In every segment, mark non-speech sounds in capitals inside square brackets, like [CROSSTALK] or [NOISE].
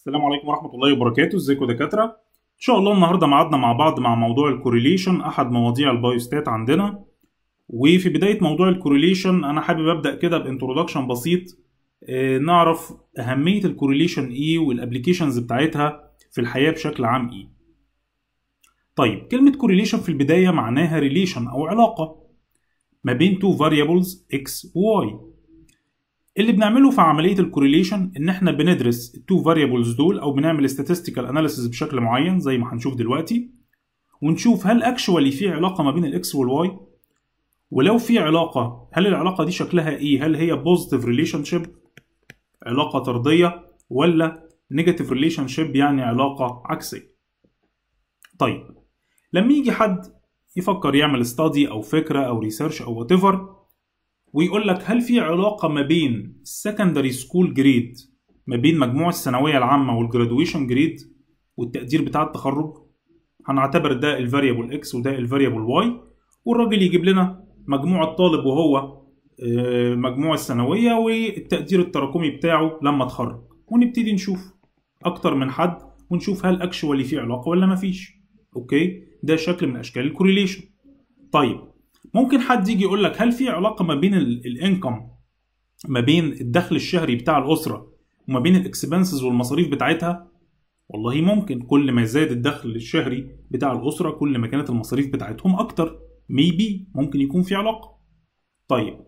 السلام عليكم ورحمة الله وبركاته، ازيكم دكاترة؟ إن شاء الله النهاردة ميعادنا مع بعض مع موضوع ال correlation أحد مواضيع ال biostat عندنا، وفي بداية موضوع ال correlation أنا حابب أبدأ كده ب introduction بسيط آه، نعرف أهمية ال correlation إيه وال applications بتاعتها في الحياة بشكل عام إيه. طيب كلمة correlation في البداية معناها relation أو علاقة ما بين two variables x و y. اللي بنعمله في عملية ال correlation إن إحنا بندرس ال two variables دول أو بنعمل statistical analysis بشكل معين زي ما هنشوف دلوقتي ونشوف هل actually في علاقة ما بين ال x وال y ولو في علاقة هل العلاقة دي شكلها إيه؟ هل هي positive relationship علاقة طردية ولا negative relationship يعني علاقة عكسية؟ طيب لما يجي حد يفكر يعمل study أو فكرة أو research أو what ويقول لك هل في علاقة ما بين ال secondary school grade ما بين مجموع الثانوية العامة وال graduation grade والتقدير بتاع التخرج؟ هنعتبر ده ال variable x وده ال variable y والراجل يجيب لنا مجموع الطالب وهو آه، مجموع الثانوية والتقدير التراكمي بتاعه لما اتخرج. ونبتدي نشوف أكتر من حد ونشوف هل actually في علاقة ولا مفيش okay؟ ده شكل من أشكال ال correlation طيب ممكن حد يجي يقول لك هل في علاقة ما بين ال income ما بين الدخل الشهري بتاع الأسرة وما بين ال expenses والمصاريف بتاعتها؟ والله ممكن. كل ما زاد الدخل الشهري بتاع الأسرة كل ما كانت المصاريف بتاعتهم أكتر. maybe ممكن يكون في علاقة. طيب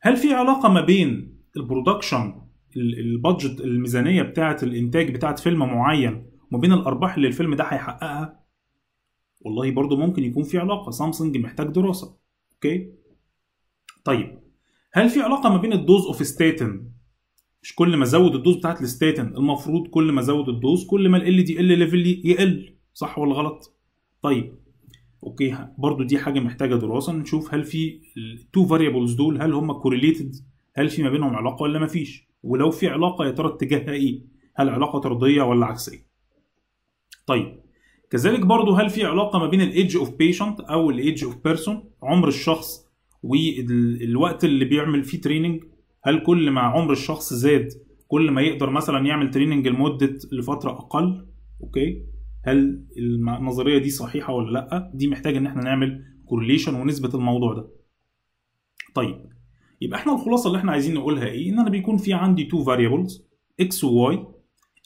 هل في علاقة ما بين ال production ال budget الميزانية بتاعة الانتاج بتاعة فيلم معين وما بين الأرباح اللي الفيلم ده هيحققها؟ والله برضو ممكن يكون في علاقة. something محتاج دراسة. okay؟ طيب هل في علاقة ما بين ال dose of statin مش كل ما ازود ال dose بتاعت الستاتين المفروض كل ما ازود ال dose كل ما ال LDL level يقل صح ولا غلط؟ طيب okay برضو دي حاجة محتاجة دراسة نشوف هل في ال two variables دول هل هم correlated هل في ما بينهم علاقة ولا ما فيش؟ ولو في علاقة يا ترى اتجاهها إيه؟ هل علاقة طردية ولا عكسيه طيب كذلك برضو هل في علاقة ما بين ال age of patient أو ال age of person عمر الشخص والوقت اللي بيعمل فيه training هل كل ما عمر الشخص زاد كل ما يقدر مثلا يعمل training لمدة لفترة أقل؟ okay. هل النظرية دي صحيحة ولا لأ؟ دي محتاج إن إحنا نعمل correlation ونثبت الموضوع ده. طيب يبقى إحنا الخلاصة اللي إحنا عايزين نقولها إيه؟ إن أنا بيكون في عندي two variables X و Y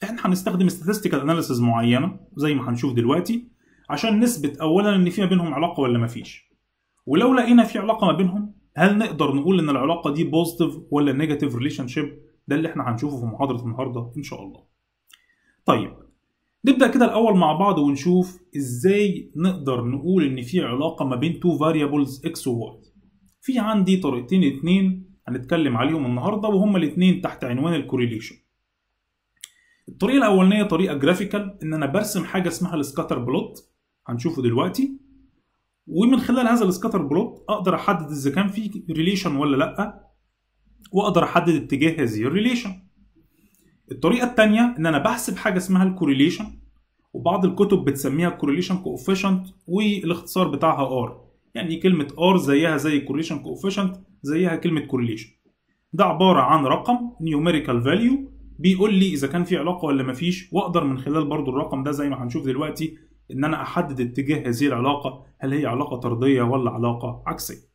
إحنا هنستخدم statistical analysis معينة زي ما هنشوف دلوقتي عشان نثبت اولا إن في ما بينهم علاقة ولا ما فيش. ولو لقينا في علاقة ما بينهم هل نقدر نقول إن العلاقة دي positive ولا relationship ده اللي إحنا هنشوفه في محاضرة النهارده إن شاء الله. طيب نبدأ كده الأول مع بعض ونشوف إزاي نقدر نقول إن في علاقة ما بين two variables X و Y في عندي طريقتين اتنين هنتكلم عليهم النهارده وهما الاتنين تحت عنوان ال correlation الطريقة الأولانية طريقة graphical إن أنا برسم حاجة اسمها ال scatter plot. هنشوفه دلوقتي. ومن خلال هذا ال scatter plot أقدر أحدد إذا كان في relation ولا لأ وأقدر أحدد اتجاه هذه ال relation الطريقة الثانية إن أنا بحسب حاجة اسمها ال correlation وبعض الكتب بتسميها correlation coefficient والاختصار بتاعها R يعني كلمة R زيها زي correlation coefficient زيها كلمة correlation ده عبارة عن رقم numerical value بيقول لي إذا كان في علاقة ولا مفيش وأقدر من خلال برضو الرقم ده زي ما هنشوف دلوقتي إن أنا أحدد اتجاه هذه العلاقة هل هي علاقة طردية ولا علاقة عكسية.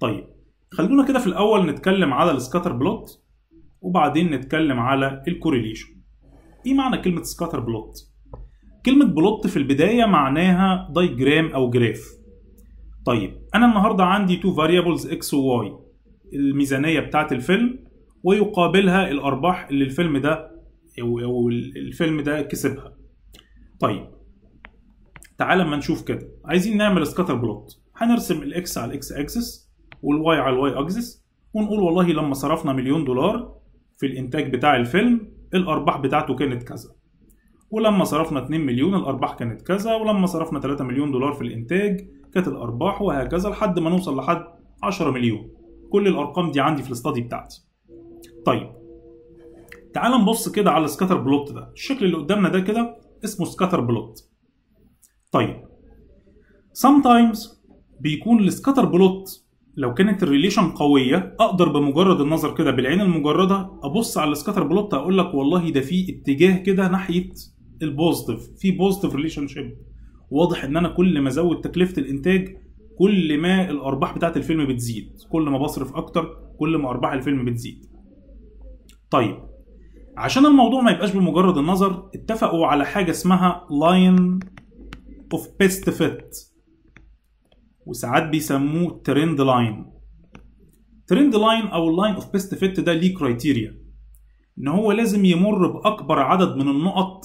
طيب خلونا كده في الأول نتكلم على ال scatter plot وبعدين نتكلم على ال correlation إيه معنى كلمة scatter plot كلمة plot في البداية معناها diagram أو graph طيب أنا النهارده عندي two variables X و Y الميزانية بتاعت الفيلم ويقابلها الأرباح اللي الفيلم ده أو الفيلم ده كسبها. طيب. تعال اما نشوف كده. عايزين نعمل scatter plot هنرسم الاكس على الاكس اكسس والواي على الواي اكسس ونقول والله لما صرفنا مليون دولار في الإنتاج بتاع الفيلم الأرباح بتاعته كانت كذا. ولما صرفنا 2 مليون الأرباح كانت كذا. ولما صرفنا 3 مليون دولار في الإنتاج كانت الأرباح وهكذا لحد ما نوصل لحد 10 مليون. كل الأرقام دي عندي في ال study بتاعتي. طيب. تعال نبص كده على ال scatter plot ده. الشكل اللي قدامنا ده كده اسمه scatter plot طيب. Sometimes بيكون ال scatter plot لو كانت ال relation قوية أقدر بمجرد النظر كده بالعين المجردة أبص على ال scatter plot أقول لك والله ده في اتجاه كده ناحية ال positive في positive relationship واضح إن أنا كل ما أزود تكلفة الإنتاج كل ما الأرباح بتاعت الفيلم بتزيد. كل ما بصرف أكتر كل ما أرباح الفيلم بتزيد. طيب عشان الموضوع ما يبقاش بمجرد النظر اتفقوا على حاجة اسمها line of best fit وساعات بيسموه trend line trend line أو ال line of best fit ده ليه criteria إن هو لازم يمر بأكبر عدد من النقط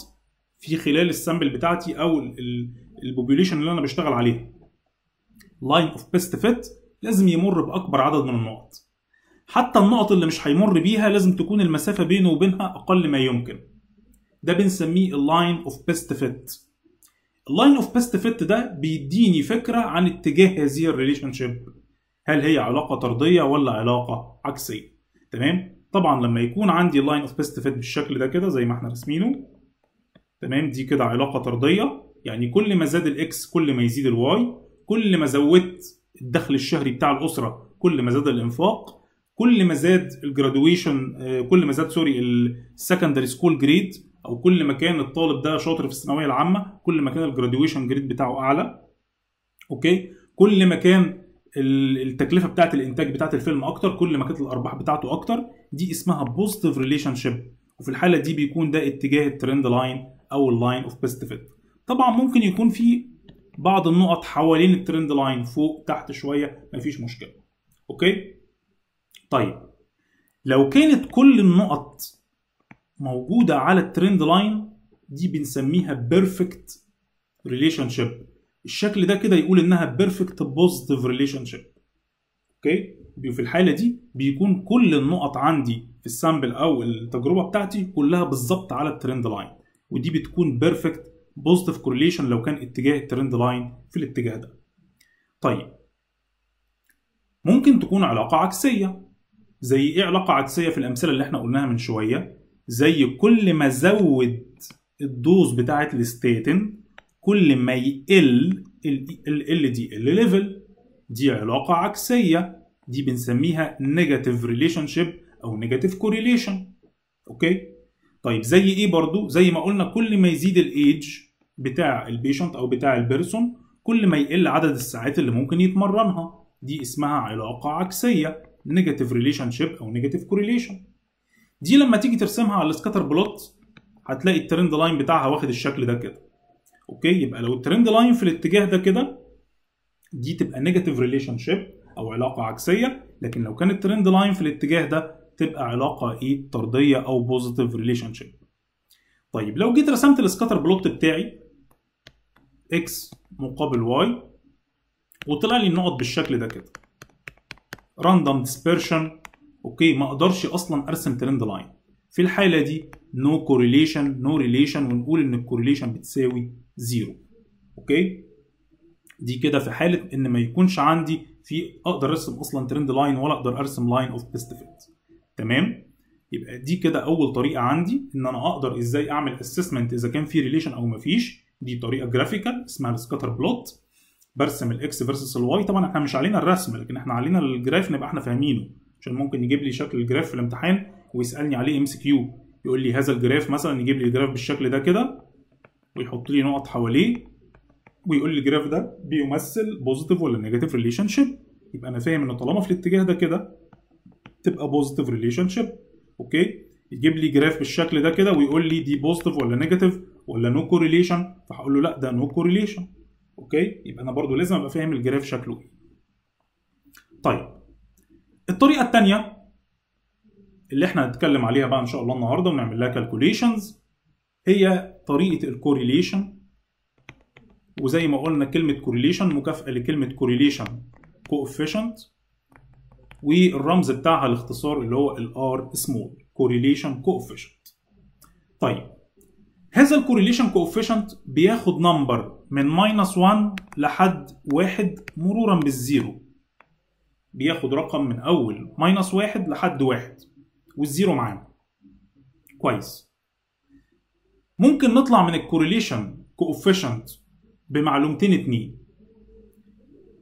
في خلال ال sample بتاعتي أو ال population اللي أنا بشتغل عليها. line of best fit لازم يمر بأكبر عدد من النقط. حتى النقط اللي مش هيمر بيها لازم تكون المسافة بينه وبينها أقل ما يمكن. ده بنسميه ال line of best fit ال line of best fit ده بيديني فكرة عن اتجاه هذه ال relationship هل هي علاقة طردية ولا علاقة عكسية؟ تمام؟ طبعا لما يكون عندي line of best fit بالشكل ده كده زي ما إحنا راسمينه تمام؟ دي كده علاقة طردية يعني كل ما زاد ال X كل ما يزيد ال Y كل ما زودت الدخل الشهري بتاع الأسرة كل ما زاد الإنفاق كل ما زاد ال graduation كل ما زاد sorry ال secondary school grade أو كل ما كان الطالب ده شاطر في الثانوية العامة كل ما كان ال graduation grade بتاعه أعلى. okay؟ كل ما كان التكلفة بتاعه الإنتاج بتاعه الفيلم أكتر كل ما كانت الأرباح بتاعته أكتر. دي اسمها positive relationship وفي الحالة دي بيكون ده اتجاه ال trend line أو ال line of best fit طبعا ممكن يكون في بعض النقط حوالين ال trend line فوق تحت شوية مفيش مشكلة. okay؟ طيب لو كانت كل النقط موجودة على ال trend line دي بنسميها perfect relationship الشكل ده كده يقول إنها perfect positive relationship okay؟ في الحالة دي بيكون كل النقط عندي في ال sample أو التجربة بتاعتي كلها بالظبط على ال trend line ودي بتكون perfect positive correlation لو كان اتجاه ال trend line في الاتجاه ده. طيب ممكن تكون علاقة عكسية. زي إيه علاقة عكسية في الأمثلة اللي إحنا قلناها من شوية؟ زي كل ما زود ال dose بتاعة الستاتين كل ما يقل LDL level دي علاقة عكسية. دي بنسميها negative relationship أو negative correlation okay؟ طيب زي إيه برضو؟ زي ما قلنا كل ما يزيد الايدج بتاع ال patient أو بتاع ال person كل ما يقل عدد الساعات اللي ممكن يتمرنها. دي اسمها علاقة عكسية. negative relationship أو negative correlation دي لما تيجي ترسمها على ال scatter plot هتلاقي ال trend line بتاعها واخد الشكل ده كده. أوكي؟ يبقى لو ال trend line في الاتجاه ده كده دي تبقى negative relationship أو علاقة عكسية. لكن لو كان ال trend line في الاتجاه ده تبقى علاقة إيه؟ طردية أو positive relationship طيب لو جيت رسمت ال scatter plot بتاعي X مقابل Y وطلع لي النقط بالشكل ده كده. random dispersion okay ما أقدرش أصلا أرسم trend line في الحالة دي no correlation no relation ونقول إن ال correlation بتساوي zero okay دي كده في حالة إن ما يكونش عندي في أقدر أرسم أصلا trend line ولا أقدر أرسم line of best fit تمام؟ يبقى دي كده أول طريقة عندي إن أنا أقدر إزاي أعمل assessment إذا كان في relation أو ما فيش. دي طريقة graphical اسمها ال scatter plot برسم ال X versus ال Y طبعا إحنا مش علينا الرسم لكن إحنا علينا ال graph نبقى إحنا فاهمينه. عشان ممكن يجيب لي شكل ال graph في الامتحان ويسألني عليه MCQ يقول لي هذا ال graph مثلا يجيب لي ال graph بالشكل ده كده ويحط لي نقط حواليه ويقول لي ال graph ده بيمثل positive ولا negative relationship يبقى أنا فاهم ان طالما في الاتجاه ده كده تبقى positive relationship okay؟ يجيب لي graph بالشكل ده كده ويقول لي دي positive ولا negative ولا no correlation فهقول له لا ده no correlation okay؟ يبقى أنا برضو لازم أبقى فاهم ال graph شكله إيه. طيب الطريقة الثانية اللي إحنا هنتكلم عليها بقى إن شاء الله النهارده ونعمل لها calculations هي طريقة ال correlation وزي ما قلنا كلمة correlation مكافأة لكلمة correlation coefficient والرمز بتاعها الاختصار اللي هو ال r small correlation coefficient طيب هذا ال correlation coefficient بياخد number من minus 1 لحد 1 مرورا بال zero. بياخد رقم من أول minus 1 لحد 1 وال zero معانا. كويس. ممكن نطلع من ال correlation coefficient بمعلومتين اتنين.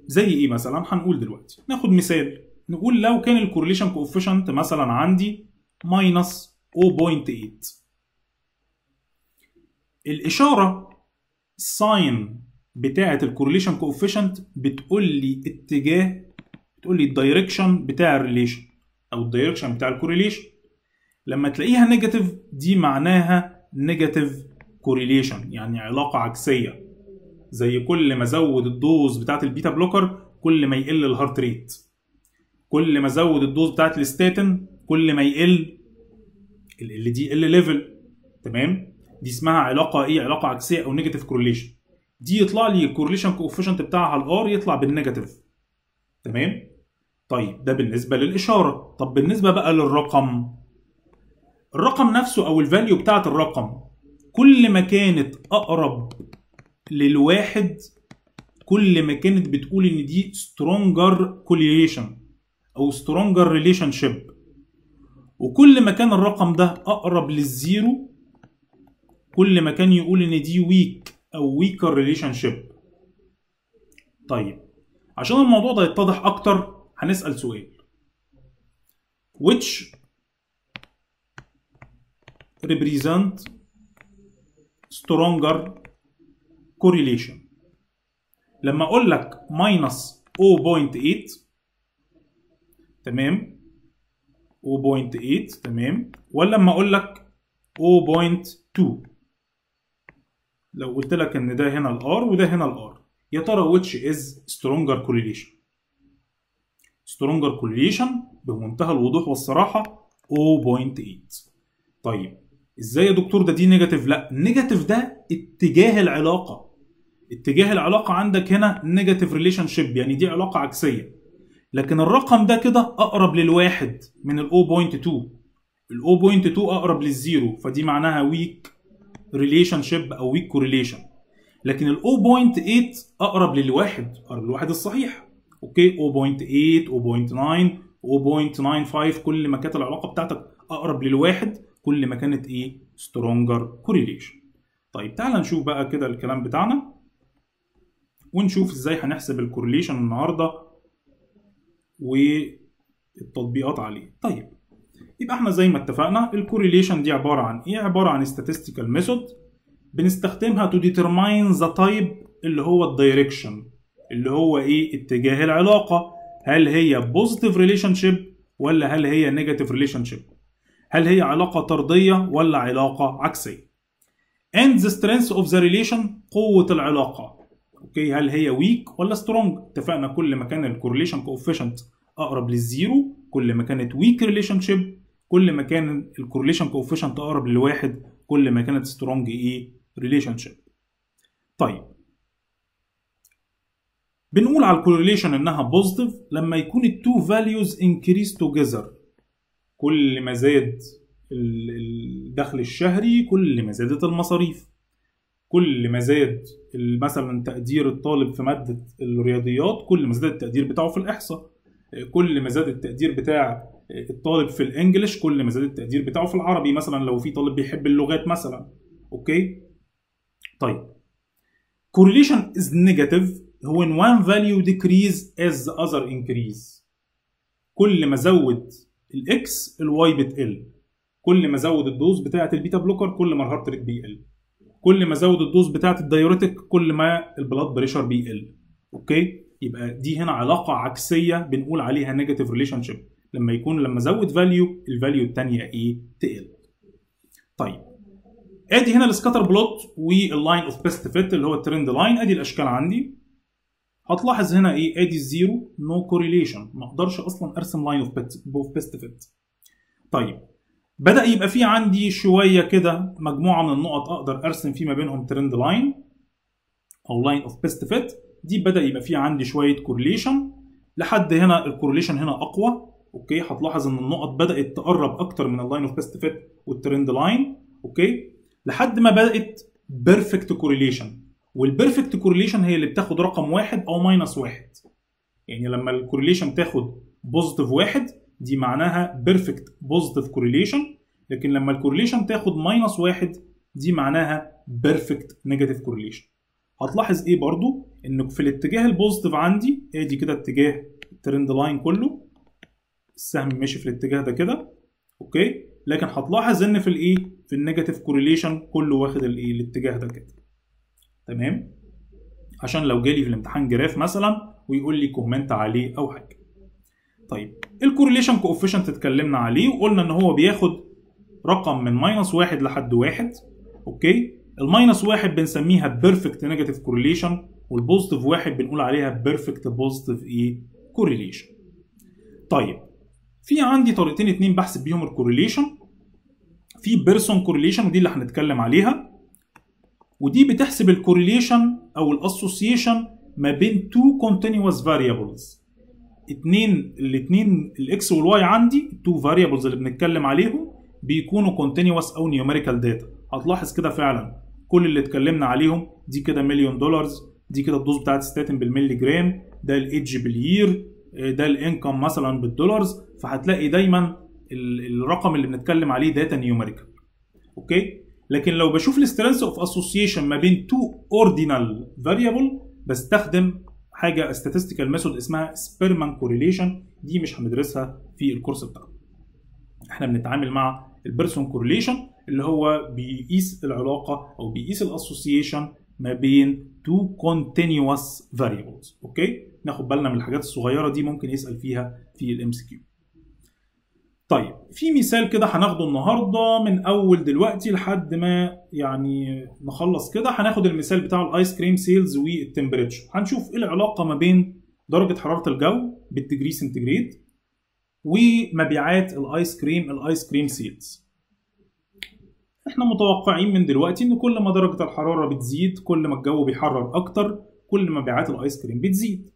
زي إيه مثلا؟ هنقول دلوقتي. ناخد مثال. نقول لو كان ال correlation coefficient مثلا عندي minus 0.8 الإشارة ال sign بتاعة ال correlation coefficient بتقول لي اتجاه بتقول لي ال direction بتاع ال relation أو ال direction بتاع ال correlation لما تلاقيها negative دي معناها negative correlation يعني علاقة عكسية. زي كل ما ازود ال dose بتاعت ال beta blocker كل ما يقل ال heart rate. كل ما ازود ال dose بتاعت الستاتين كل ما يقل ال LDL level تمام؟ دي اسمها علاقة إيه؟ علاقة عكسية أو negative correlation دي يطلع لي ال correlation coefficient بتاعها ال r يطلع بال negative تمام؟ طيب ده بالنسبة للإشارة. طب بالنسبة بقى للرقم. الرقم نفسه أو ال value بتاعت الرقم كل ما كانت أقرب للواحد كل ما كانت بتقول إن دي stronger correlation أو stronger relationship وكل ما كان الرقم ده أقرب لل zero كل ما كان يقول إن دي weak أو weaker relationship طيب عشان الموضوع ده يتضح أكتر هنسأل سؤال. Which represent stronger correlation? لما أقول لك minus 0.8 تمام؟ 0.8 تمام؟ ولا لما أقول لك 0.2 لو قلت لك إن ده هنا ال r وده هنا ال r يا ترى which is stronger correlation stronger correlation بمنتهى الوضوح والصراحة 0.8 طيب إزاي يا دكتور ده دي negative لأ negative ده اتجاه العلاقة. اتجاه العلاقة عندك هنا negative relationship يعني دي علاقة عكسية. لكن الرقم ده كده أقرب للواحد من ال 0.2 ال 0.2 أقرب لل zero فدي معناها weak relationship أو weak correlation لكن ال 0.8 أقرب للواحد أقرب للواحد الصحيح. okay؟ 0.8 0.9 0.95 كل ما كانت العلاقة بتاعتك أقرب للواحد كل ما كانت إيه؟ stronger correlation طيب تعال نشوف بقى كده الكلام بتاعنا. ونشوف إزاي هنحسب ال correlation النهارده والتطبيقات عليه. طيب يبقى إحنا زي ما اتفقنا ال correlation دي عبارة عن إيه؟ عبارة عن statistical method بنستخدمها to determine the type اللي هو ال direction اللي هو إيه؟ اتجاه العلاقة. هل هي positive relationship ولا هل هي negative relationship هل هي علاقة طردية ولا علاقة عكسية؟ And the strength of the relation قوة العلاقة. okay هل هي weak ولا strong اتفقنا كل ما كان ال correlation coefficient أقرب لل zero كل ما كانت relationship كل ما كان ال correlation coefficient أقرب لواحد كل ما كانت strong إيه relationship طيب. بنقول على ال correlation إنها positive لما يكون ال two values increase together كل ما زاد الدخل الشهري كل ما زادت المصاريف. كل ما زاد مثلا تقدير الطالب في مادة الرياضيات كل ما زاد التقدير بتاعه في الإحصاء. كل ما زاد التقدير بتاع الطالب في ال English كل ما زاد التقدير بتاعه في العربي مثلا لو في طالب بيحب اللغات مثلا. okay؟ طيب. Correlation is negative when one value decrease as the other increase. كل ما زود ال X ال Y بتقل. كل ما زود ال dose بتاعة ال beta blocker كل ما ال heart rate بيقل. كل ما زود ال dose بتاعة ال diuretic كل ما ال blood pressure بيقل. okay؟ يبقى دي هنا علاقة عكسية بنقول عليها negative relationship لما يكون لما ازود value ال value الثانية إيه؟ تقل. طيب. آدي هنا ال scatter plot وال line of best fit اللي هو ال trend line آدي الأشكال عندي. هتلاحظ هنا إيه؟ آدي ال zero no correlation ما أقدرش أصلا أرسم line of best fit طيب. بدأ يبقى في عندي شوية كده مجموعة من النقط أقدر أرسم في ما بينهم trend line أو line of best fit دي بدأ يبقى في عندي شوية correlation لحد هنا ال correlation هنا أقوى. okay؟ هتلاحظ إن النقط بدأت تقرب أكتر من ال line of best fit وال trend line okay؟ لحد ما بدأت perfect correlation وال perfect correlation هي اللي بتاخد رقم واحد أو minus واحد. يعني لما ال correlation تاخد positive واحد دي معناها perfect positive correlation لكن لما ال correlation تاخد minus واحد دي معناها perfect negative correlation هتلاحظ إيه برضو؟ ان في الاتجاه ال positive عندي إدي كده اتجاه ال trend line كله. السهم ماشي في الاتجاه ده كده okay؟ لكن هتلاحظ إن في الإيه؟ في ال negative correlation كله واخد الإيه؟ الاتجاه ده كده. تمام؟ عشان لو جالي في الامتحان graph مثلا ويقول لي comment عليه أو حاجة. طيب ال correlation coefficient اتكلمنا عليه وقلنا إن هو بياخد رقم من minus واحد لحد واحد okay؟ ال minus واحد بنسميها perfect negative correlation وال positive واحد بنقول عليها perfect positive إيه؟ correlation طيب في عندي طريقتين اتنين بحسب بيهم ال correlation في Pearson correlation ودي اللي هنتكلم عليها. ودي بتحسب ال correlation أو ال association ما بين two continuous variables اتنين الاتنين ال X وال Y عندي ال two variables اللي بنتكلم عليهم بيكونوا continuous أو numerical data هتلاحظ كده فعلا. كل اللي اتكلمنا عليهم دي كده million dollars دي كده ال dose بتاعت ستاتين بالملي جرام ده الايدج بالير ده ال income مثلا بال dollars فهتلاقي دايما الرقم اللي بنتكلم عليه data numerical okay؟ لكن لو بشوف ال strength of association ما بين two ordinal variable بستخدم حاجة statistical method اسمها Spearman correlation دي مش هندرسها في ال course بتاعنا. إحنا بنتعامل مع ال Pearson correlation اللي هو بيقيس العلاقة أو بيقيس ال association ما بين two continuous variables okay؟ ناخد بالنا من الحاجات الصغيرة دي ممكن يسأل فيها في ال MCQ طيب في مثال كده هناخده النهارده من أول دلوقتي لحد ما يعني نخلص كده هناخد المثال بتاع ال ice cream sales وال temperature هنشوف إيه العلاقة ما بين درجة حرارة الجو بال degree centigrade ومبيعات ال ice cream ال ice cream sales إحنا متوقعين من دلوقتي إن كل ما درجة الحرارة بتزيد كل ما الجو بيحرر أكتر كل مبيعات ال ice cream بتزيد.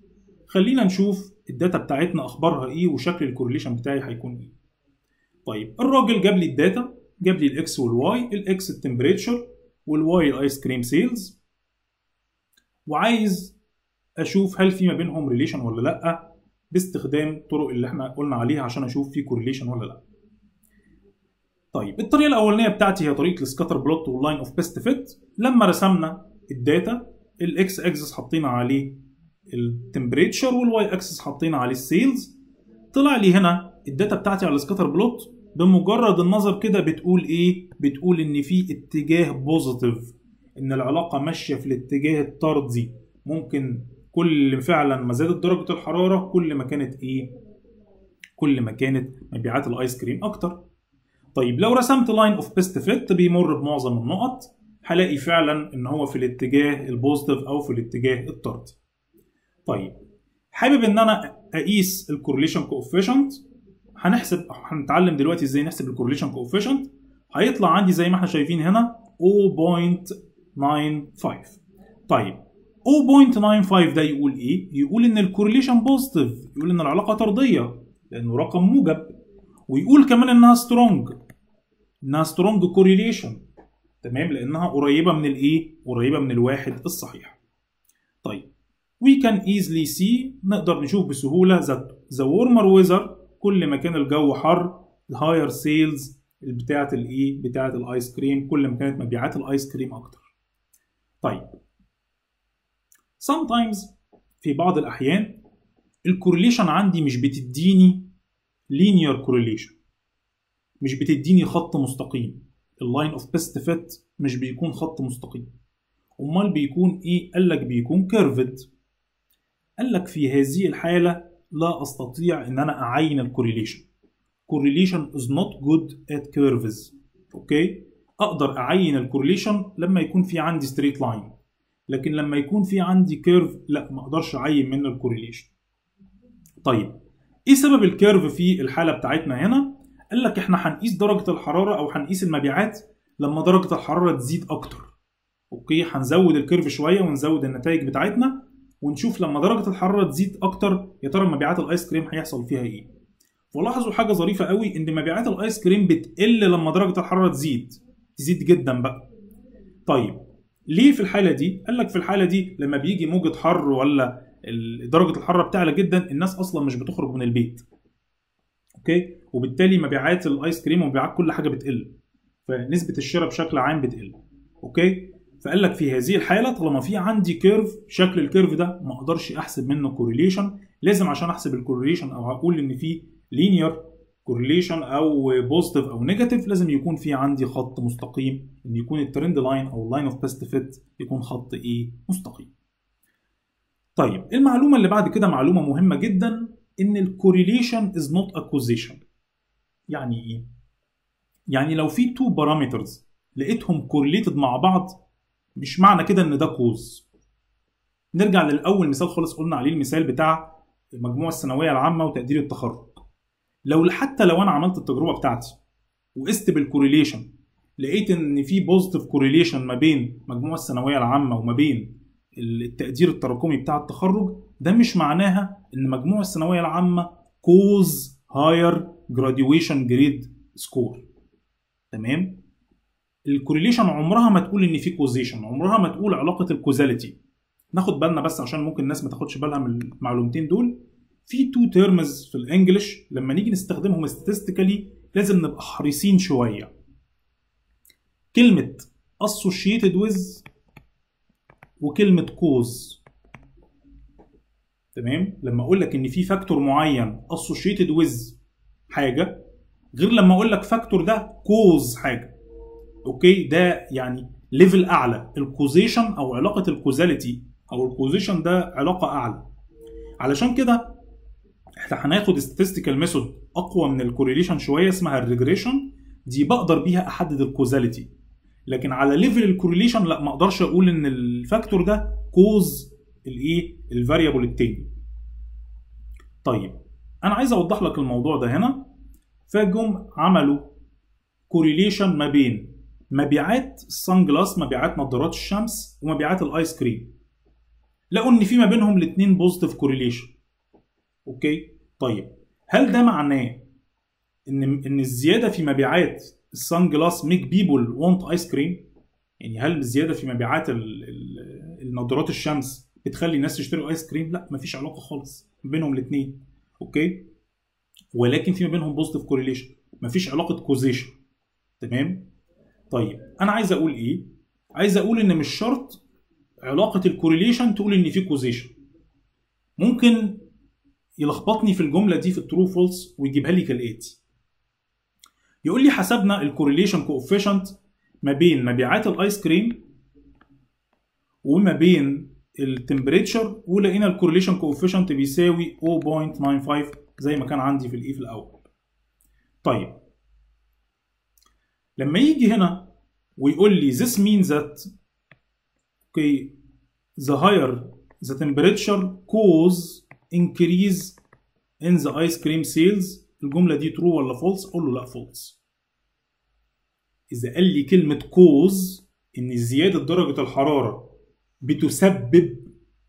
خلينا نشوف ال data بتاعتنا أخبارها إيه وشكل ال correlation بتاعي هيكون إيه. طيب الراجل جاب لي ال data جاب لي الاكس والواي الاكس التمبريتشر والواي الايس كريم سيلز وعايز أشوف هل في ما بينهم relation ولا لأ باستخدام الطرق اللي إحنا قلنا عليها عشان أشوف في correlation ولا لأ. طيب الطريقة الأولانية بتاعتي هي طريقة ال scatter plot وال line of best fit لما رسمنا ال data ال X axis حطينا عليه ال temperature وال Y axis حطينا عليه ال sales. طلع لي هنا ال data بتاعتي على ال scatter plot. بمجرد النظر كده بتقول إيه؟ بتقول إن في اتجاه positive إن العلاقة ماشية في الاتجاه الطردي ممكن كل فعلا ما زادت درجة الحرارة كل ما كانت إيه؟ كل ما كانت مبيعات ال ice cream أكتر. طيب لو رسمت line of best fit بيمر بمعظم النقط هلاقي فعلا إن هو في الاتجاه ال positive أو في الاتجاه الطردي طيب حابب إن أنا أقيس ال correlation coefficient هنحسب هنتعلم دلوقتي إزاي نحسب ال correlation coefficient هيطلع عندي زي ما إحنا شايفين هنا 0.95 طيب 0.95 ده يقول إيه؟ يقول إن ال correlation positive يقول إن العلاقة طردية لأنه رقم موجب ويقول كمان إنها strong إنها strong correlation تمام لأنها قريبة من الإيه؟ قريبة من الواحد الصحيح. طيب we can easily see نقدر نشوف بسهولة that the warmer weather كل ما كان الجو حر higher sales بتاعه الايه؟ بتاعة ال ice cream كل ما كانت مبيعات ال ice cream أكتر. طيب. Sometimes في بعض الأحيان ال correlation عندي مش بتديني linear correlation. مش بتديني خط مستقيم. ال line of best fit مش بيكون خط مستقيم. أمال بيكون إيه؟ قال لك بيكون curved قال لك في هذه الحالة لا أستطيع إن أنا أعين ال correlation. Correlation is not good at curves. أوكي أقدر أعين ال correlation لما يكون في عندي straight line لكن لما يكون في عندي curve لا ما أقدرش أعين منه ال correlation طيب إيه سبب ال curve في الحالة بتاعتنا هنا؟ قال لك إحنا هنقيس درجة الحرارة أو هنقيس المبيعات لما درجة الحرارة تزيد أكتر. أوكي هنزود ال curve شوية ونزود النتائج بتاعتنا. ونشوف لما درجة الحرارة تزيد أكتر يا ترى مبيعات الآيس كريم هيحصل فيها إيه؟ ولاحظوا حاجة ظريفة قوي إن مبيعات الآيس كريم بتقل لما درجة الحرارة تزيد. تزيد جدا بقى. طيب ليه في الحالة دي؟ قال لك في الحالة دي لما بيجي موجة حر ولا درجة الحرارة بتعلى جدا الناس أصلا مش بتخرج من البيت. أوكي؟ وبالتالي مبيعات الآيس كريم ومبيعات كل حاجة بتقل. فنسبة الشراء بشكل عام بتقل. أوكي؟ فقال لك في هذه الحالة طالما في عندي curve شكل ال curve ده ما أقدرش احسب منه correlation لازم عشان احسب ال correlation أو هقول إن في linear correlation أو positive أو negative لازم يكون في عندي خط مستقيم. إن يكون ال trend line أو ال line of best fit يكون خط إيه مستقيم. طيب المعلومة اللي بعد كده معلومة مهمة جدا إن ال correlation is not causation يعني إيه؟ يعني لو في two parameters لقيتهم correlated مع بعض مش معنى كده إن ده cause نرجع للأول مثال خالص قلنا عليه المثال بتاع مجموع الثانوية العامة وتقدير التخرج. لو حتى لو أنا عملت التجربة بتاعتي وقست بال correlation لقيت إن في positive correlation ما بين مجموع الثانوية العامة وما بين التقدير التراكمي بتاع التخرج ده مش معناها إن مجموع الثانوية العامة cause higher graduation grade score تمام؟ ال correlation عمرها ما تقول إن في causation عمرها ما تقول علاقة ال causality ناخد بالنا بس عشان ممكن الناس ما تاخدش بالها من المعلومتين دول. في two terms في ال English لما نيجي نستخدمهم statistically لازم نبقى حريصين شوية. كلمة associated with وكلمة cause. تمام؟ لما أقول لك إن في factor معين associated with حاجة غير لما أقول لك factor ده cause حاجة. أوكي؟ ده يعني level أعلى. ال causation أو علاقة ال causality أو ال causation ده علاقة أعلى. علشان كده إحنا هناخد statistical method أقوى من ال correlation شوية اسمها ال regression دي بقدر بيها أحدد ال causality لكن على level ال correlation لا ما أقدرش أقول إن ال factor ده cause الإيه؟ ال variable التاني. طيب أنا عايز أوضح لك الموضوع ده هنا. فجم عملوا correlation ما بين مبيعات ال sunglass مبيعات نظارات الشمس ومبيعات الايس كريم. لقوا إن في ما بينهم الاثنين positive correlation أوكي؟ طيب. هل ده معناه إن إن الزيادة في مبيعات ال sunglass make people want ice cream يعني هل الزيادة في مبيعات النظارات الشمس بتخلي الناس تشتري ايس كريم لا مفيش علاقة خالص بينهم الاثنين أوكي؟ ولكن في ما بينهم positive correlation مفيش علاقة causation تمام؟ طيب أنا عايز أقول إيه؟ عايز أقول إن مش شرط علاقة ال correlation تقول إن في causation ممكن يلخبطني في الجملة دي في ال true false ويجيبها لي كالآتي. يقول لي حسبنا ال correlation coefficient ما بين مبيعات الايس كريم وما بين ال temperature ولقينا ال correlation coefficient بيساوي 0.95 زي ما كان عندي في الإيه في الأول. طيب لما يجي هنا ويقول لي this means that okay the higher the temperature cause increase in the ice cream sales. الجملة دي true ولا false أقول له لا false. إذا قال لي كلمة cause إن زيادة درجة الحرارة بتسبب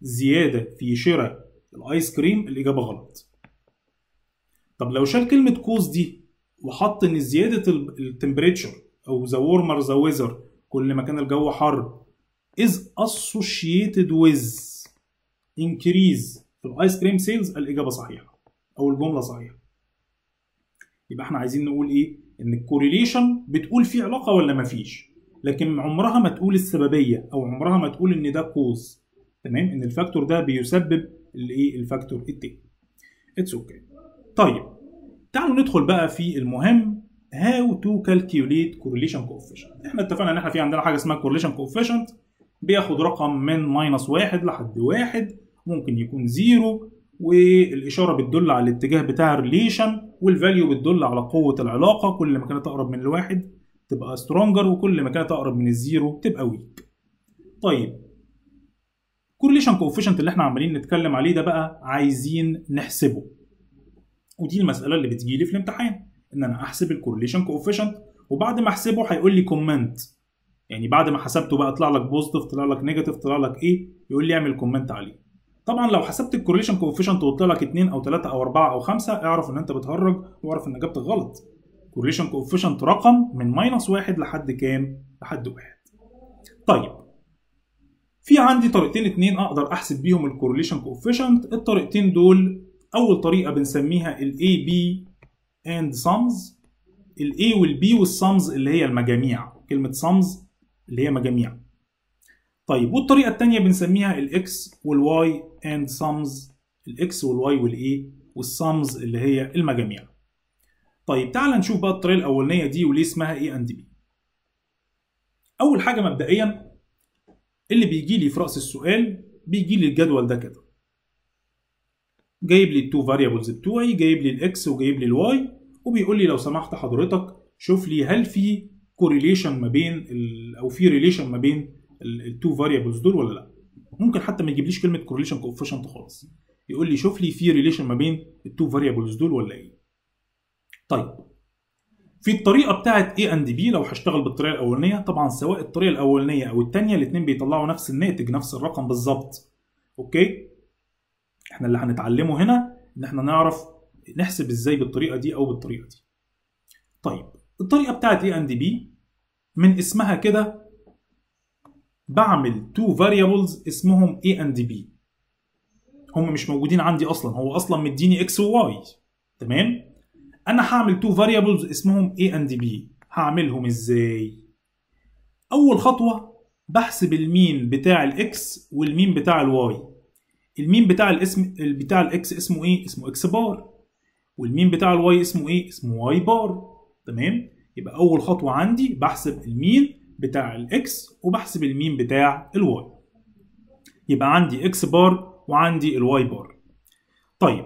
زيادة في شراء الآيس كريم الإجابة غلط. طب لو شال كلمة cause دي وحط إن زيادة ال temperature أو the warmer the weather كل ما كان الجو حر is associated with increase في ال ice cream sales الإجابة صحيحة أو الجملة صحيحة. يبقى إحنا عايزين نقول إيه؟ إن ال correlation بتقول في علاقة ولا مفيش لكن عمرها ما تقول السببية أو عمرها ما تقول إن ده cause تمام؟ إن ال factor ده بيسبب الإيه؟ ال factor التاني. it's okay. طيب. تعالوا ندخل بقى في المهم how to calculate correlation coefficient إحنا اتفقنا ان إحنا في عندنا حاجة اسمها correlation coefficient بياخد رقم من minus واحد لحد واحد. ممكن يكون zero والإشارة بتدل على الاتجاه بتاع ال relation وال value بتدل على قوة العلاقة. كل ما كانت أقرب من الواحد تبقى stronger وكل ما كانت أقرب من ال zero تبقى weak طيب correlation coefficient اللي إحنا عمالين نتكلم عليه ده بقى عايزين نحسبه. ودي المسألة اللي بتجيلي في الامتحان إن أنا أحسب ال correlation coefficient وبعد ما أحسبه هيقول لي comment يعني بعد ما حسبته بقى طلع لك positive طلع لك negative طلع لك إيه؟ يقول لي اعمل comment عليه. طبعا لو حسبت ال correlation coefficient وطلع لك 2 أو 3 أو 4 أو 5 اعرف إن أنت بتهرج واعرف إن إجابتك غلط. correlation coefficient رقم من minus واحد لحد كام؟ لحد واحد. طيب. في عندي طريقتين اتنين أقدر أحسب بيهم ال correlation coefficient الطريقتين دول أول طريقة بنسميها الاي بي اند سمز الاي والبي والسمز اللي هي المجاميع. كلمة سمز اللي هي مجاميع. طيب والطريقة الثانية بنسميها الاكس والواي اند سمز الاكس والواي والايه والسمز اللي هي المجاميع. طيب تعال نشوف بقى الطريقة الأولانية دي وليه اسمها A and B أول حاجة مبدئيا اللي بيجي لي في رأس السؤال بيجي لي الجدول ده كده. جايب لي ال two variables بتوعي جايب لي ال X وجايب لي ال Y وبيقول لي لو سمحت حضرتك شوف لي هل في correlation ما بين أو في relation ما بين ال two variables دول ولا لا. ممكن حتى ما يجيبليش كلمة correlation coefficient خالص. يقول لي شوف لي في relation ما بين ال two variables دول ولا إيه. طيب. في الطريقة بتاعت A and B لو هشتغل بالطريقة الأولانية طبعا سواء الطريقة الأولانية أو الثانية الاثنين بيطلعوا نفس الناتج نفس الرقم بالظبط. أوكي؟ إحنا اللي هنتعلمه هنا ان إحنا نعرف نحسب إزاي بالطريقة دي أو بالطريقة دي. طيب الطريقة بتاعت A and B من اسمها كده بعمل two variables اسمهم A and B. هم مش موجودين عندي أصلا هو أصلا مديني x و y. تمام؟ أنا هعمل two variables اسمهم A and B. هعملهم إزاي؟ أول خطوة بحسب المين بتاع الاكس والمين بتاع الواي المين بتاع الاسم بتاع الإكس اسمه إيه؟ اسمه X bar. وال mean بتاع ال Y اسمه إيه؟ اسمه Y bar. تمام؟ يبقى أول خطوة عندي بحسب المين بتاع الإكس وبحسب المين بتاع الواي. يبقى عندي X bar وعندي ال Y bar. طيب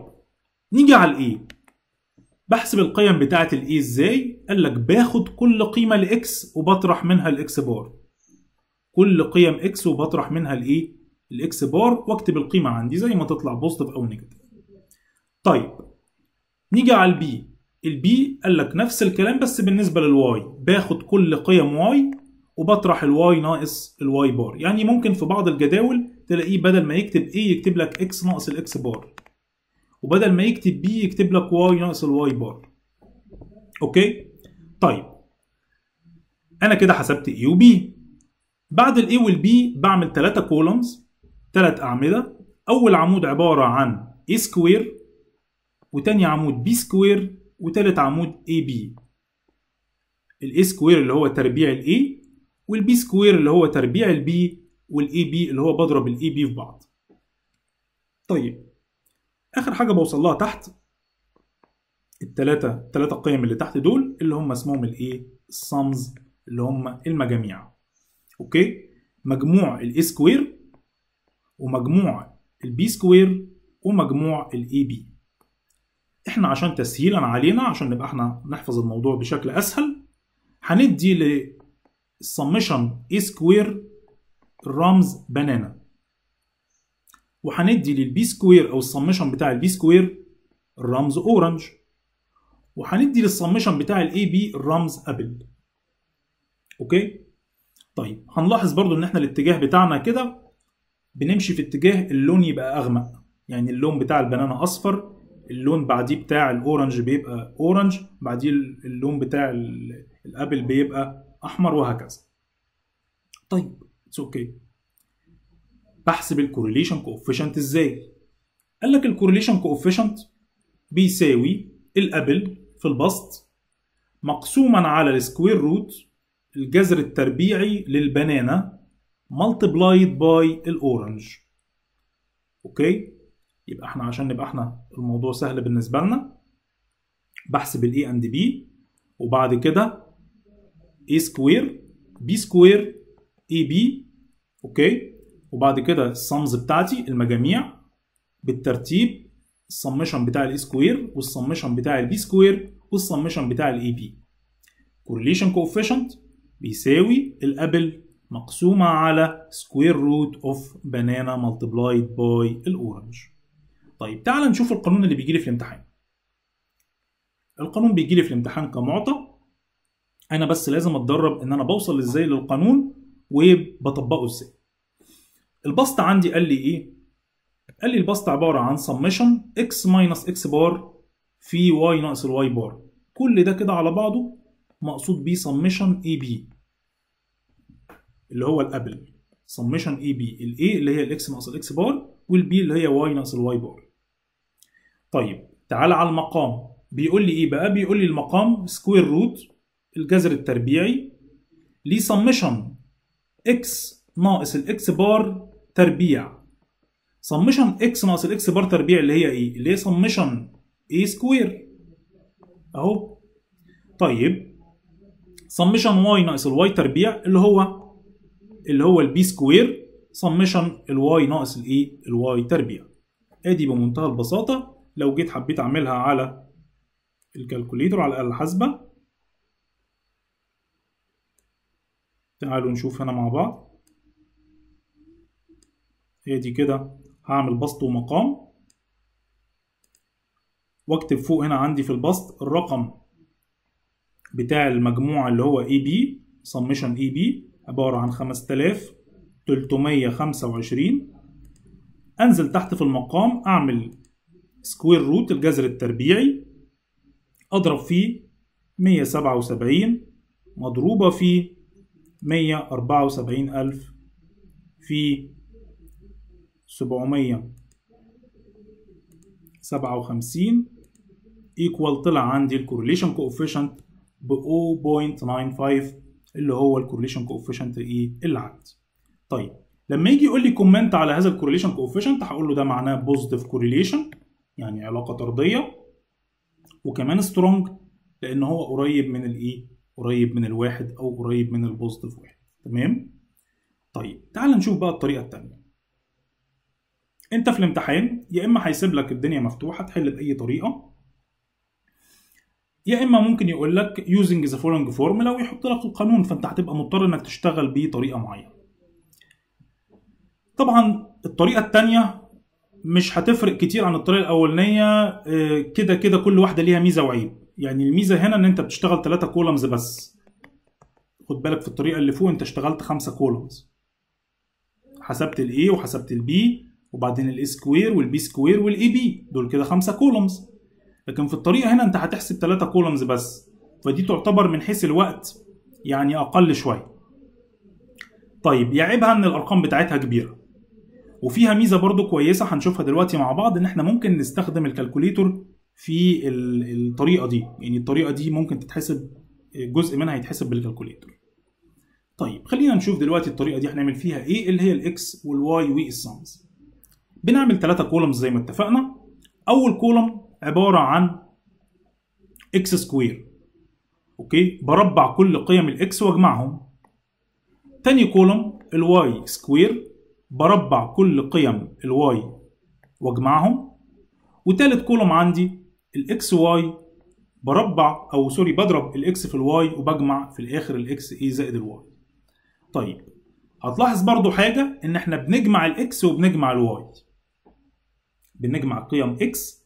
نيجي على الإيه؟ بحسب القيم بتاعه ال A إزاي؟ قال لك باخد كل قيمة ل X وبطرح منها ال X bar. كل قيم X وبطرح منها الإيه؟ ال X bar واكتب القيمة عندي زي ما تطلع positive أو negative طيب نيجي على ال B ال B قال لك نفس الكلام بس بالنسبة لل Y باخد كل قيم Y وبطرح ال Y ناقص ال Y bar يعني ممكن في بعض الجداول تلاقيه بدل ما يكتب A يكتب لك X ناقص ال X bar وبدل ما يكتب B يكتب لك Y ناقص ال Y bar okay؟ طيب. أنا كده حسبت A و B بعد ال A وال B بعمل ثلاثة columns ثلاث أعمدة. أول عمود عبارة عن A square وتاني عمود B square وتالت عمود A B ال A square اللي هو تربيع ال A وال B square اللي هو تربيع ال B وال A B اللي هو بضرب ال A B في بعض. طيب آخر حاجة بوصل لها تحت. الثلاثه الثلاثه قيم اللي تحت دول اللي هم اسمهم الايه السمز اللي هم المجاميع. okay؟ مجموع ال A square ومجموع ال B square ومجموع ال A B إحنا عشان تسهيلا علينا عشان نبقى إحنا نحفظ الموضوع بشكل أسهل هندي للسمشن اي سكوير الرمز banana وهندي لل B square أو ال summation بتاع ال B square الرمز orange وهندي لل summation بتاع ال A B الرمز apple okay؟ طيب هنلاحظ برضو إن إحنا الاتجاه بتاعنا كده بنمشي في اتجاه اللون يبقى أغمق. يعني اللون بتاع ال banana أصفر اللون بعديه بتاع ال orange بيبقى orange بعديه اللون بتاع ال apple بيبقى أحمر وهكذا. طيب it's okay. بحسب ال correlation coefficient إزاي؟ قال لك ال correlation coefficient بيساوي ال apple في البسط مقسوما على ال square root الجذر التربيعي لل banana multiplied by ال orange okay يبقى إحنا عشان نبقى إحنا الموضوع سهل بالنسبة لنا بحسب ال A and B وبعد كده a square b square A B okay وبعد كده السمز بتاعتي المجاميع بالترتيب السمشن بتاع الاي سكوير والسمشن بتاع البي سكوير والسمشن بتاع الاي بي correlation coefficient بيساوي ال apple مقسومة على square root of banana multiplied by ال orange طيب تعال نشوف القانون اللي بيجي لي في الامتحان. القانون بيجي لي في الامتحان كمعطى. أنا بس لازم أتدرب إن أنا بوصل إزاي للقانون وبطبقه إزاي. البسط عندي قال لي إيه؟ قال لي البسط عبارة عن سمشن إكس ماينس إكس بار في Y ناقص ال Y bar كل ده كده على بعضه مقصود بيه summation A B اللي هو ال apple. summation A B ال A اللي هي ال X ناقص ال X bar وال B اللي هي Y ناقص ال Y bar. طيب تعالى على المقام. بيقول لي إيه بقى؟ بيقول لي المقام square root الجذر التربيعي ليه سمشن إكس ناقص الاكس بار تربيع. سمشن إكس ناقص الاكس بار تربيع اللي هي إيه؟ اللي هي سمشن اي سكوير أهو. طيب سمشن واي ناقص الواي تربيع اللي هو اللي هو ال B square summation ال Y ناقص الايه ال Y تربيع. ادي بمنتهى البساطة لو جيت حبيت أعملها على ال calculator على الاله الحاسبه تعالوا نشوف هنا مع بعض. ادي كده هعمل بسط ومقام. واكتب فوق هنا عندي في البسط الرقم بتاع المجموعة اللي هو إي بي سمشن إي بي. عبارة عن 5325 أنزل تحت في المقام أعمل square root الجذر التربيعي. أضرب فيه 177 مضروبة في 174000 في 757 equal طلع عندي ال correlation coefficient ب 0.95 اللي هو ال correlation coefficient إيه اللي عندي. طيب لما يجي يقول لي comment على هذا ال correlation coefficient هقول له ده معناه positive correlation يعني علاقة طردية وكمان strong لأن هو قريب من الايه؟ قريب من الواحد أو قريب من ال positive واحد تمام؟ طيب تعال نشوف بقى الطريقة الثانية. أنت في الامتحان يا إما هيسيب لك الدنيا مفتوحة تحل بأي طريقة يا إما ممكن يقول لك using the following formula ويحط لك القانون فأنت هتبقى مضطر إنك تشتغل بطريقة معينة. طبعا الطريقة الثانية مش هتفرق كتير عن الطريقة الأولانية كده كده كل واحدة ليها ميزة وعيب. يعني الميزة هنا إن أنت بتشتغل 3 columns بس. خد بالك في الطريقة اللي فوق أنت اشتغلت 5 columns حسبت الاي وحسبت البي وبعدين الاي سكوير والبي سكوير والاي بي دول كده خمسة columns لكن في الطريقة هنا انت هتحسب 3 columns بس. فدي تعتبر من حيث الوقت يعني أقل شوية. طيب يعيبها إن الأرقام بتاعتها كبيرة. وفيها ميزة برضو كويسة هنشوفها دلوقتي مع بعض إن إحنا ممكن نستخدم ال calculator في الطريقة دي. يعني الطريقة دي ممكن تتحسب جزء منها يتحسب بال calculator. طيب خلينا نشوف دلوقتي الطريقة دي هنعمل فيها إيه اللي هي الاكس والواي والسمز بنعمل ثلاثة columns زي ما اتفقنا. أول column عبارة عن X square okay؟ بربع كل قيم ال X واجمعهم. تاني column ال Y square بربع كل قيم ال Y واجمعهم. وتالت column عندي ال X Y بربع أو sorry بضرب ال X في ال Y وبجمع في الآخر ال X إيه زائد ال Y طيب هتلاحظ برضو حاجة إن إحنا بنجمع ال X وبنجمع ال Y بنجمع قيم X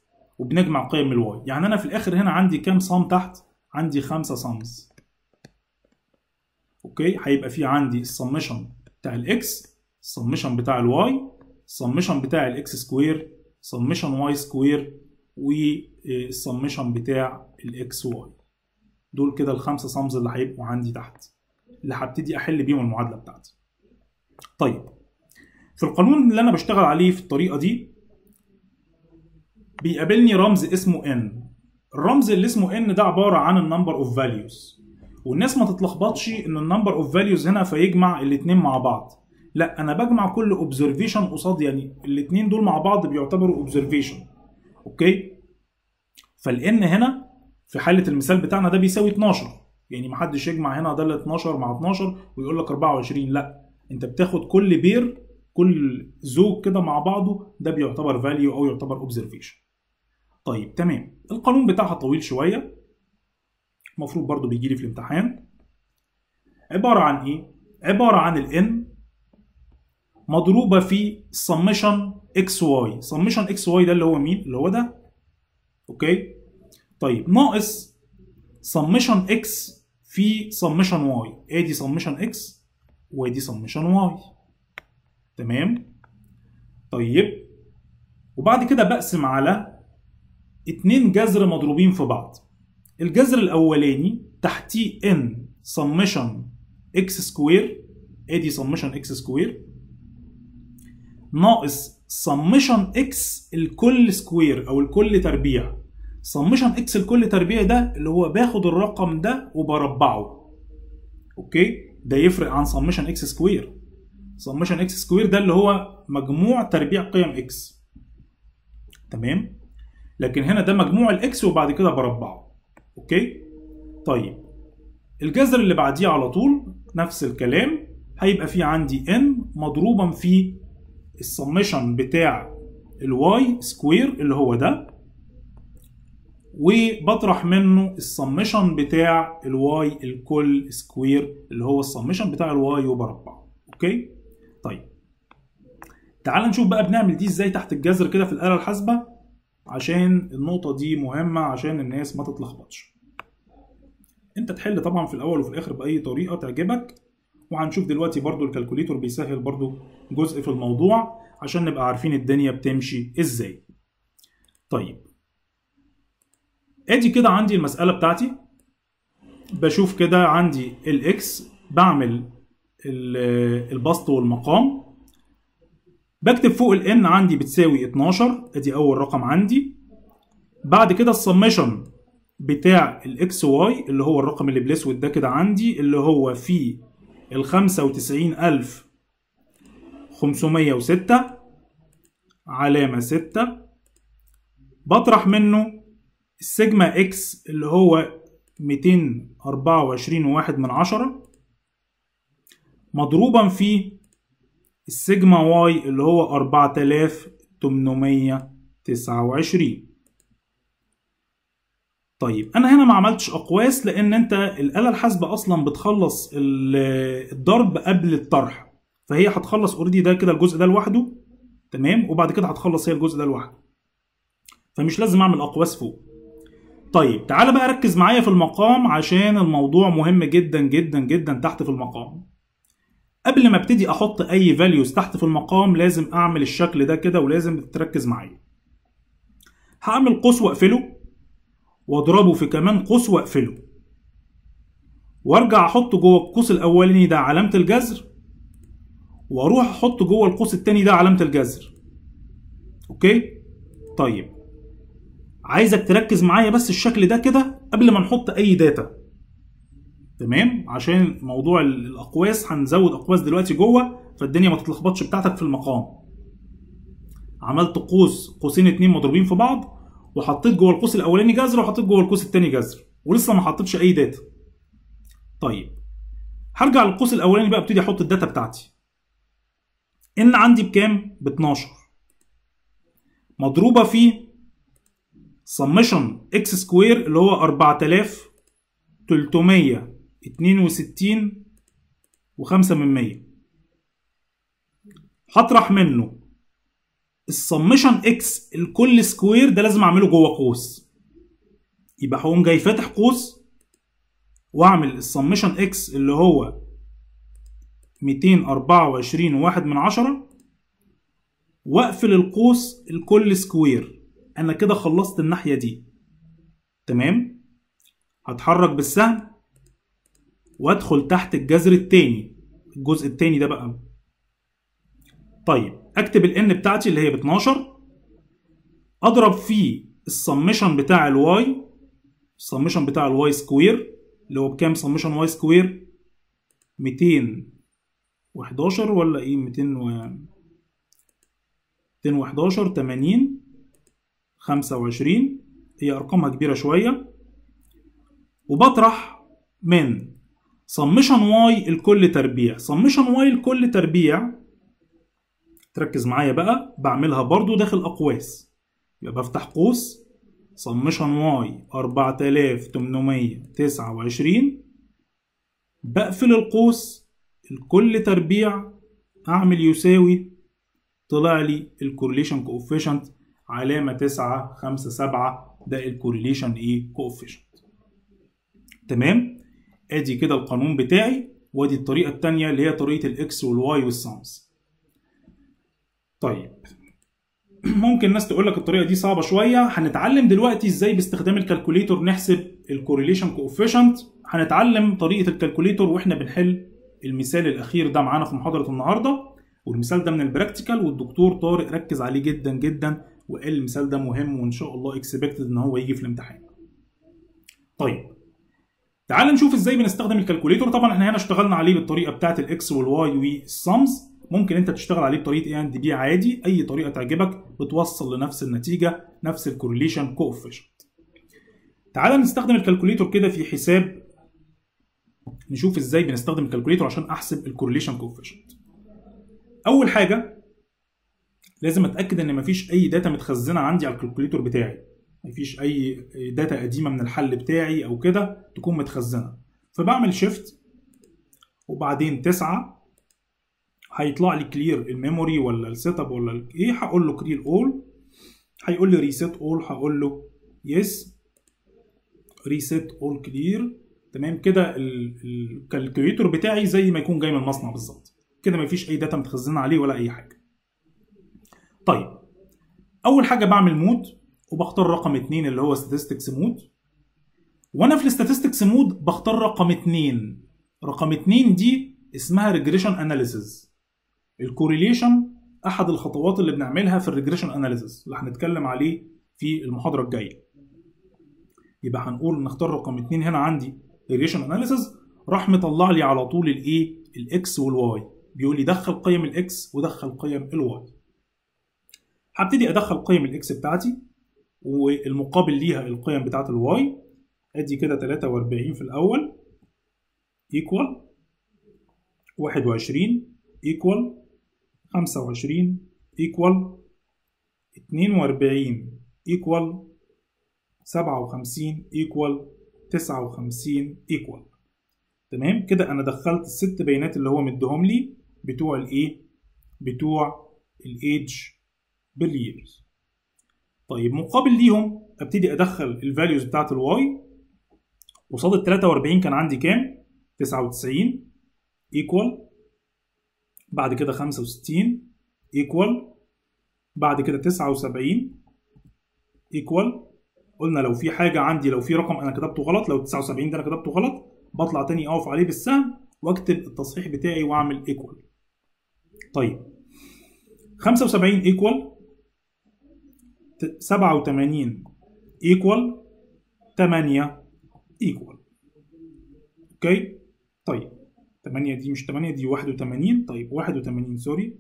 وبنجمع قيم ال Y يعني أنا في الآخر هنا عندي كام sum تحت؟ عندي خمسة sums. okay؟ هيبقى في عندي السمشن بتاع الاكس السمشن بتاع الواي السمشن بتاع الاكس سكوير سمشن واي سكوير والسمشن بتاع الاكس واي دول كده الخمسة صمز اللي هيبقوا عندي تحت اللي هبتدي أحل بيهم المعادلة بتاعتي. طيب في القانون اللي أنا بشتغل عليه في الطريقة دي بيقابلني رمز اسمه n. الرمز اللي اسمه n ده عبارة عن ال number of values والناس ما تتلخبطش إن ال number of values هنا فيجمع الاتنين مع بعض. لا أنا بجمع كل observation قصاد يعني الاتنين دول مع بعض بيعتبروا observation okay؟ فال n هنا في حالة المثال بتاعنا ده بيساوي 12 يعني محدش يجمع هنا ده 12 مع 12 ويقول لك 24 لا أنت بتاخد كل pair كل زوج كده مع بعضه ده بيعتبر value أو يعتبر observation طيب تمام. القانون بتاعها طويل شوية. المفروض برضو بيجي لي في الامتحان. عبارة عن إيه؟ عبارة عن ال n مضروبة في سمشن إكس واي سمشن إكس واي ده اللي هو مين؟ اللي هو ده. Okay؟ طيب ناقص سمشن إكس في سمشن واي ادي سمشن إكس وادي سمشن واي تمام؟ طيب. وبعد كده بقسم على اتنين جذر مضروبين في بعض. الجذر الأولاني تحتيه ان سمشن إكس سكوير أدي سمشن إكس سكوير ناقص سمشن إكس الكل سكوير أو الكل تربيع. سمشن إكس الكل تربيع ده اللي هو باخد الرقم ده وبربعه. okay؟ ده يفرق عن سمشن إكس سكوير سمشن إكس سكوير ده اللي هو مجموع تربيع قيم X تمام؟ لكن هنا ده مجموع ال X وبعد كده بربعه. okay؟ طيب. الجذر اللي بعديه على طول نفس الكلام. هيبقى في عندي n مضروبا في السمشن بتاع الواي سكوير اللي هو ده. وبطرح منه السمشن بتاع الواي الكل سكوير اللي هو السمشن بتاع الواي وبربعه. okay؟ طيب. تعال نشوف بقى بنعمل دي إزاي تحت الجذر كده في الآلة الحاسبة. عشان النقطة دي مهمة عشان الناس ما تتلخبطش. انت تحل طبعا في الأول وفي الآخر بأي طريقة تعجبك وهنشوف دلوقتي برضو ال calculator بيسهل برضو جزء في الموضوع عشان نبقى عارفين الدنيا بتمشي إزاي. طيب. آدي كده عندي المسألة بتاعتي. بشوف كده عندي ال X بعمل البسط والمقام. بكتب فوق ال n عندي بتساوي 12 ادي أول رقم عندي. بعد كده السمشن بتاع الاكس واي اللي هو الرقم اللي بالأسود ده كده عندي اللي هو في ال 95506 علامة 6 بطرح منه ال sigma X اللي هو 224 واحد من عشرة. مضروبا في ال sigma Y اللي هو 4829 طيب أنا هنا ما عملتش أقواس لأن أنت الآلة الحاسبة أصلا بتخلص الضرب قبل الطرح. فهي هتخلص already ده كده الجزء ده لوحده تمام؟ وبعد كده هتخلص هي الجزء ده لوحده. فمش لازم أعمل أقواس فوق. طيب تعالى بقى ركز معايا في المقام عشان الموضوع مهم جدا جدا جدا تحت في المقام. قبل ما ابتدي أحط اي values تحت في المقام لازم اعمل الشكل ده كده ولازم تركز معايا. هعمل قوس واقفله واضربه في كمان قوس واقفله. وارجع أحط جوه القوس الاولاني ده علامة الجذر وأروح أحط جوه القوس التاني ده علامة الجذر. Okay؟ طيب. عايزك تركز معايا بس الشكل ده كده قبل ما نحط أي data تمام؟ عشان موضوع الأقواس هنزود أقواس دلوقتي جوه فالدنيا ما تتلخبطش بتاعتك في المقام. عملت قوس قوسين اتنين مضروبين في بعض وحطيت جوه القوس الأولاني جذر وحطيت جوه القوس التاني جذر ولسه ما حطيتش أي data. طيب هرجع للقوس الأولاني بقى ابتدي أحط ال data بتاعتي. ال N عندي بكام؟ ب 12 مضروبة في سمشن إكس سكوير اللي هو 4362 و5 من 100 هطرح منه. السمشن إكس الكل square ده لازم أعمله جوه قوس. يبقى هقوم جاي فاتح قوس وأعمل السمشن إكس اللي هو 224 واحد من عشرة وأقفل القوس الكل سكوير. أنا كده خلصت الناحية دي. تمام؟ هتحرك بالسهم. وادخل تحت الجذر التاني. الجزء التاني ده بقى. طيب اكتب ال N بتاعتي اللي هي ب 12 اضرب فيه السمشن بتاع الواي السمشن بتاع الواي سكوير اللي هو بكام سمشن واي سكوير 211 ولا إيه؟ 200 و 211 80 25 هي أرقامها كبيرة شوية. وبطرح من سمشن واي الكل تربيع. سمشن واي الكل تربيع. تركز معايا بقى. بعملها برضو داخل أقواس. يبقى بفتح قوس. سمشن واي 4829 بقفل القوس. الكل تربيع. أعمل يساوي. طلع لي ال correlation coefficient علامة 9 5 7 ده ال correlation إيه coefficient تمام؟ ادي كده القانون بتاعي وادي الطريقة التانية اللي هي طريقة ال X وال Y وال sums طيب. [CLEARS THROAT] ممكن الناس تقول لك الطريقة دي صعبة شوية. هنتعلم دلوقتي إزاي باستخدام ال calculator نحسب ال correlation coefficient هنتعلم طريقة ال calculator وإحنا بنحل المثال الأخير ده معانا في محاضرة النهارده. والمثال ده من ال practical والدكتور طارق ركز عليه جدا جدا وقال المثال ده مهم وإن شاء الله expected إن هو يجي في الامتحان. طيب. تعال نشوف إزاي بنستخدم ال calculator. طبعا إحنا هنا اشتغلنا عليه بالطريقة بتاعه الاكس والواي والسمز ممكن انت تشتغل عليه بطريقة A and B عادي. أي طريقة تعجبك بتوصل لنفس النتيجة نفس ال correlation coefficient تعال نستخدم ال calculator كده في حساب. نشوف إزاي بنستخدم ال calculator عشان أحسب ال correlation coefficient أول حاجة لازم أتأكد إن مفيش أي data متخزنة عندي على ال calculator بتاعي. مفيش أي data قديمة من الحل بتاعي أو كده تكون متخزنة. فبعمل shift وبعدين تسعة هيطلع لي clear ال memory ولا ال setup ولا إيه؟ هقول له clear all هيقول لي reset all هقول له yes reset all clear تمام؟ كده ال calculator بتاعي زي ما يكون جاي من المصنع بالظبط. كده مفيش أي data متخزنة عليه ولا أي حاجة. طيب أول حاجة بعمل mode وبختار رقم 2 اللي هو statistics mode وأنا في ال statistics mode بختار رقم 2 رقم 2 دي اسمها regression analysis ال correlation أحد الخطوات اللي بنعملها في ال regression analysis اللي هنتكلم عليه في المحاضرة الجاية. يبقى هنقول نختار رقم 2 هنا عندي regression analysis راح مطلع لي على طول الايه ال X وال Y بيقول لي دخل قيم ال X ودخل قيم ال Y هبتدي أدخل قيم ال X بتاعتي. والمقابل ليها القيم بتاعت ال Y ادي كده 43 في الأول equal 21 equal 25 equal 42 equal 57 equal 59 equal تمام؟ كده أنا دخلت الست بيانات اللي هو مديهم لي بتوع الايه بتوع ال age بال years. طيب مقابل ليهم أبتدي أدخل ال values بتاعت ال Y قصاد ال 43 كان عندي كام؟ 99 equal بعد كده 65 equal بعد كده 79 equal قلنا لو في حاجة عندي لو في رقم أنا كتبته غلط لو 79 ده أنا كتبته غلط بطلع تاني أقف عليه بالسهم وأكتب التصحيح بتاعي وأعمل equal طيب 75 equal 87 equal 8 equal okay طيب. 8 دي مش 8 دي 81 طيب 81 sorry.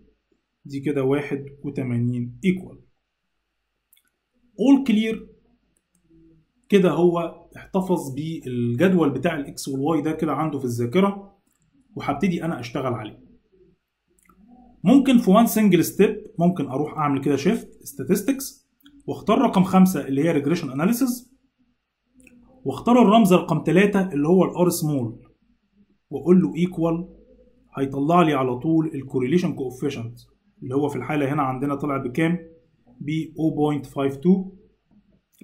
دي كده 81 equal all clear. كده هو احتفظ بالجدول بتاع ال X وال Y ده كده عنده في الذاكرة وهبتدي أنا أشتغل عليه. ممكن في one single step ممكن أروح أعمل كده shift statistics. واختار رقم خمسة اللي هي regression analysis واختار الرمز رقم ثلاثة اللي هو ال r small واقول له equal هيطلع لي على طول ال correlation coefficient اللي هو في الحالة هنا عندنا طلع بكام؟ ب 0.52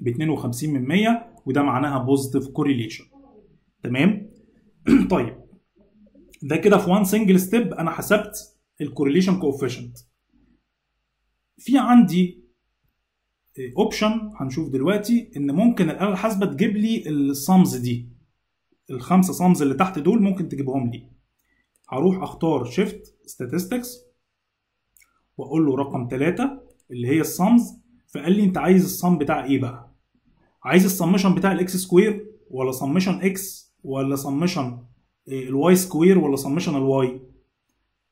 ب 52 من 100 وده معناها positive correlation تمام؟ [CLEARS THROAT] طيب. ده كده في one single step أنا حسبت ال correlation coefficient في عندي option هنشوف دلوقتي إن ممكن الآلة الحاسبة تجيب لي ال sums دي. الخمسة sums اللي تحت دول ممكن تجيبهم لي. هروح أختار shift statistics وأقول له رقم 3 اللي هي ال sums فقال لي أنت عايز ال sum بتاع إيه بقى؟ عايز السمشن بتاع الاكس سكوير ولا سمشن إكس ولا سمشن الواي سكوير ولا سمشن الواي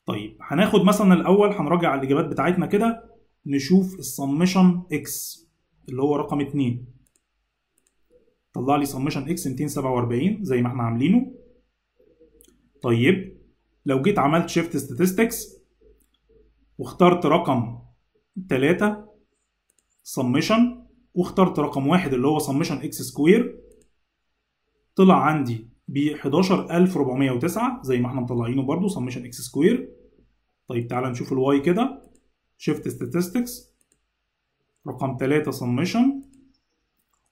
طيب هناخد مثلا الأول هنراجع الإجابات بتاعتنا كده. نشوف السمشن إكس اللي هو رقم 2 طلع لي سمشن إكس 247 زي ما إحنا عاملينه. طيب لو جيت عملت shift statistics واخترت رقم 3 سمشن واخترت رقم واحد اللي هو سمشن إكس سكوير طلع عندي ب 11409 زي ما إحنا مطلعينه برضو سمشن إكس سكوير طيب تعالى نشوف ال Y كده. shift statistics. رقم 3 سمشن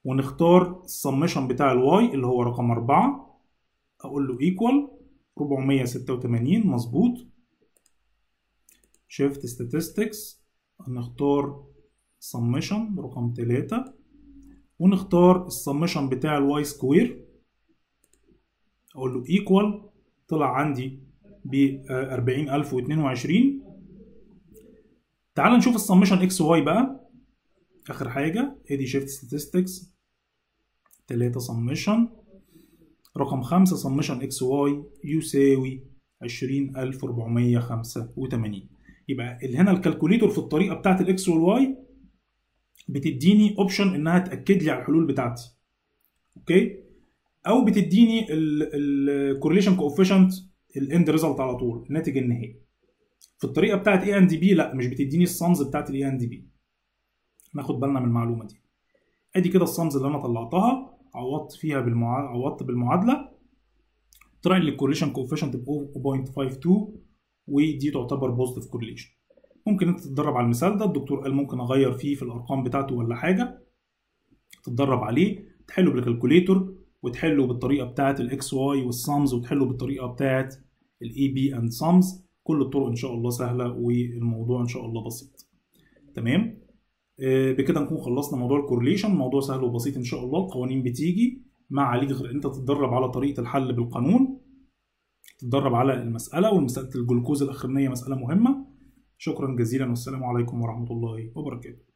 ونختار السمشن بتاع الواي اللي هو رقم 4 أقول له equal 486 مظبوط. shift statistics. نختار summation رقم 3 ونختار السمشن بتاع الواي سكوير أقول له equal طلع عندي ب 40022 تعال نشوف السمشن إكس واي بقى. آخر حاجة ادي shift statistics 3 summation رقم 5 سمشن إكس واي يساوي 20485 يبقى اللي هنا ال calculator في الطريقة بتاعت ال X وال Y بتديني option إنها تأكد لي على الحلول بتاعتي. okay؟ أو بتديني ال correlation coefficient ال end result على طول الناتج النهائي. في الطريقة بتاعت A and B لا مش بتديني ال sums بتاعت ال A and B ناخد بالنا من المعلومة دي. أدي كده السمز اللي أنا طلعتها عوضت فيها بالمع... عوضت بالمعادلة. طلع لي ال correlation coefficient ب 0.52 ودي تعتبر positive correlation ممكن أنت تتدرب على المثال ده الدكتور قال ممكن أغير فيه في الأرقام بتاعته ولا حاجة. تتدرب عليه تحله بال calculator وتحله بالطريقة بتاعه ال XY وال sums وتحله بالطريقة بتاعه ال AB and sums كل الطرق إن شاء الله سهلة والموضوع إن شاء الله بسيط. تمام؟ آه بكده نكون خلصنا موضوع ال correlation. موضوع سهل وبسيط إن شاء الله. القوانين بتيجي. ما عليك غير أنت تتدرب على طريقة الحل بالقانون. تتدرب على المسألة ومساله الجلوكوز الأخرانية مسألة مهمة. شكرا جزيلا والسلام عليكم ورحمة الله وبركاته.